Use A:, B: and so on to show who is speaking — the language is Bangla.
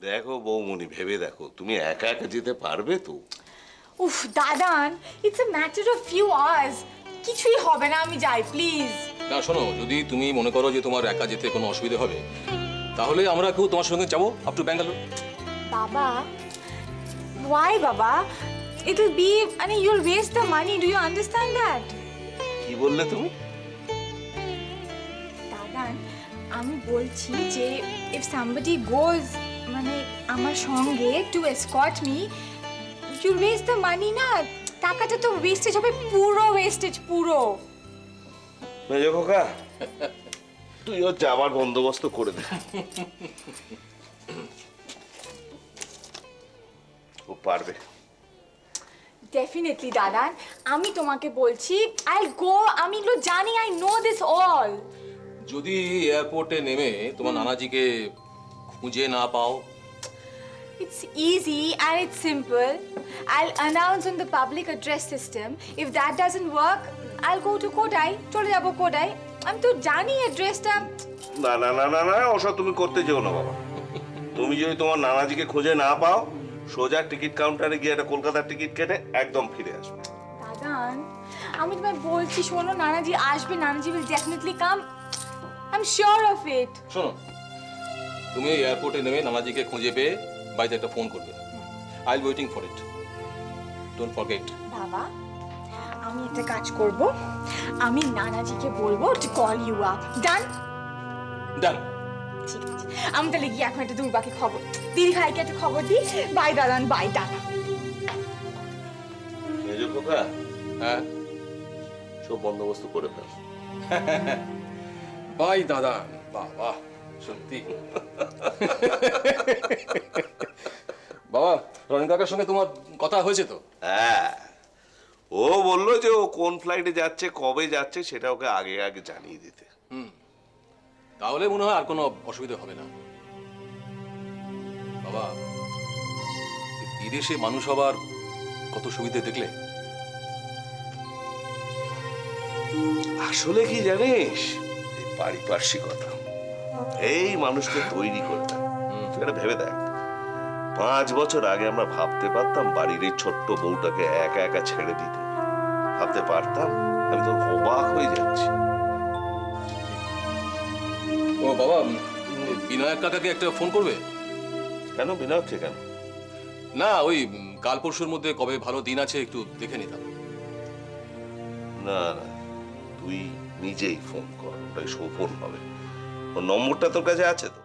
A: দেখো বৌমনি ভেবে দেখো তুমি একা একা যেতে পারবে তো?
B: উফ Dadan it's a matter of few hours কিছুই হবে না আমি যাই প্লিজ
C: না শোনো যদি তুমি মনে করো যে তোমার একা যেতে কোনো অসুবিধা হবে তাহলে আমরা কেউ তোমার সঙ্গে যাব আপ টু ব্যাঙ্গালোর
B: বাবা ওয়াই বাবা? It'll বি মানে mean you'll waste the money do you understand that
A: কি বললে তুমি?
B: দাদান আমি বলছি যে ইফ somebody goes মানে আমার সঙ্গে to escort me you'll waste the money না টাকাটা তো ওয়েস্টেজ হবে পুরো ওয়েস্টেজ পুরো।
A: মেজ খোকা তুই ওর যাবার বন্দোবস্ত করে দে। ও পারবে।
B: ডেফিনেটলি দাদান আমি তোমাকে বলছি আই গো আমি এগুলো জানি আই নো দিস অল
C: যদি এয়ারপোর্টে নেমে তোমার নানাজিকে খুঁজে না পাও
B: It's easy and it's simple. I'll announce on the public address system. If that doesn't work, I'll go to Kodai. চলে যাব কোডাই আমি তো জানি অ্যাড্রেসটা
A: না না না না না ওসব তুমি করতে যেও না বাবা। তুমি যদি তোমার নানাজিকে খুঁজে না পাও সোজা টিকিট কাউন্টারে গিয়ে একটা কলকাতার টিকিট কেটে একদম ফিরে আসবে।
B: দাদান আমি তোমায় বলছি শোনো নানাজি আসবে Nanaji will definitely come I am sure of it
C: শোনো তুমি এয়ারপোর্টে নেমে নানাজিকে খুঁজে পেয়ে বাড়িতে একটা ফোন করবে। I'll waiting for it don't forget
B: বাবা আমি একটা কাজ করব। আমি নানাজিকে বলব to call you up done
C: done
B: ঠিক আছে। আমি তাহলে গিয়ে এখন একটা দুর্বাকে খবর দিদি ভাইকে একটা খবর দিই। বাই দাদান বাই টাটা।
A: মেজ খোকা।
C: হ্যাঁ?
A: সব বন্দোবস্ত করে ফেল।
C: বাই দাদা বাহ বাহ সত্যি। বাবা রনিন কাকার সঙ্গে তোমার কথা হয়েছে তো?
A: হ্যাঁ। ও বলল যে ও কোন ফ্লাইটে যাচ্ছে কবে যাচ্ছে সেটা ওকে আগে আগে জানিয়ে দিতে। হুম।
C: তাহলে মনে হয় আর কোনো অসুবিধা হবে না। বাবা বিদেশে মানুষ হবার কত সুবিধে দেখলে?
A: আসলে কি জানিস? পারিপার্শ্বিকতা। এই মানুষকে তৈরি করে দেয় এটা ভেবে দেখ। পাঁচ বছর আগে আমরা ভাবতে পারতাম বাড়ির এই ছোট্ট বউটাকে একা একা ছেড়ে দিতে। ভাবতে পারতাম? আমি তো অবাক হয়ে যাচ্ছি।
C: ও বাবা বিনায়ক কাকাকে একটা ফোন করবে?
A: কেন? বিনয়কে কেন?
C: না ওই কাল পরশুর মধ্যে কবে ভালো দিন আছে একটু দেখে নিতাম।
A: না না তুই নিজেই ফোন কর ওটাই শোভন হবে। ওর নম্বরটা তোর কাছে আছে তো?